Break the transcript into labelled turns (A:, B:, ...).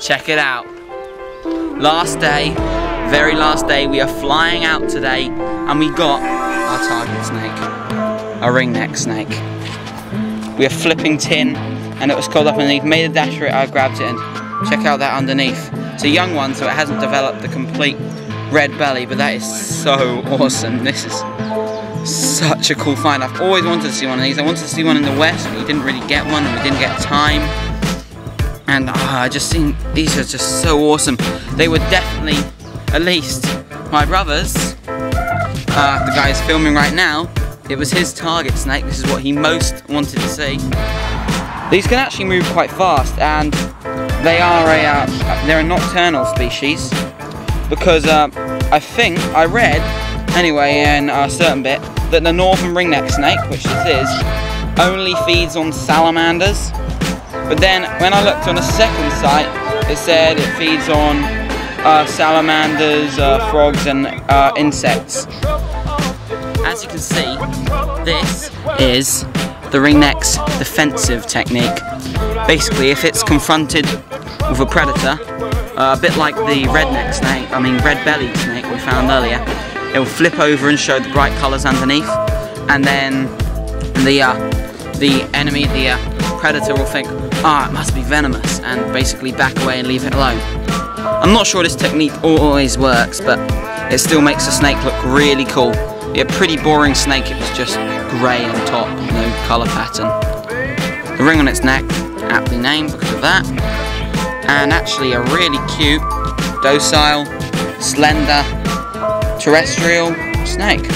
A: Check it out. Last day, very last day, we are flying out today and we got our target snake, a ringneck snake. We are flipping tin and it was curled up underneath, made a dash for it, I grabbed it and check out that underneath. It's a young one so it hasn't developed the complete red belly but that is so awesome. This is such a cool find. I've always wanted to see one of these. I wanted to see one in the west but we didn't really get one and we didn't get time. And uh, I just think these are just so awesome. They were definitely, at least, my brother's. Uh, the guy is filming right now. It was his target snake. This is what he most wanted to see. These can actually move quite fast, and they are a uh, they're a nocturnal species because uh, I think I read anyway in a certain bit that the northern ringneck snake, which this is, only feeds on salamanders but then when I looked on a second site, it said it feeds on uh, salamanders, uh, frogs and uh, insects. As you can see, this is the ringneck's defensive technique. Basically, if it's confronted with a predator, uh, a bit like the redneck snake, I mean red-bellied snake we found earlier, it will flip over and show the bright colours underneath, and then the uh, the enemy, the uh, predator will think, ah, it must be venomous, and basically back away and leave it alone. I'm not sure this technique always works, but it still makes the snake look really cool. Be a pretty boring snake, it was just grey on top, no colour pattern. The ring on its neck, aptly named because of that, and actually a really cute, docile, slender, terrestrial snake.